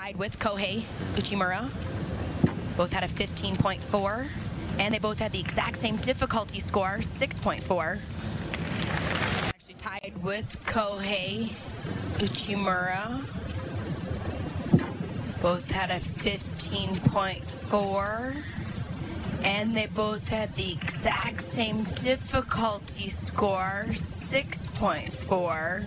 tied with Kohei Uchimura. Both had a 15.4, and they both had the exact same difficulty score, 6.4. Actually tied with Kohei Uchimura. Both had a 15.4 and they both had the exact same difficulty score, 6.4.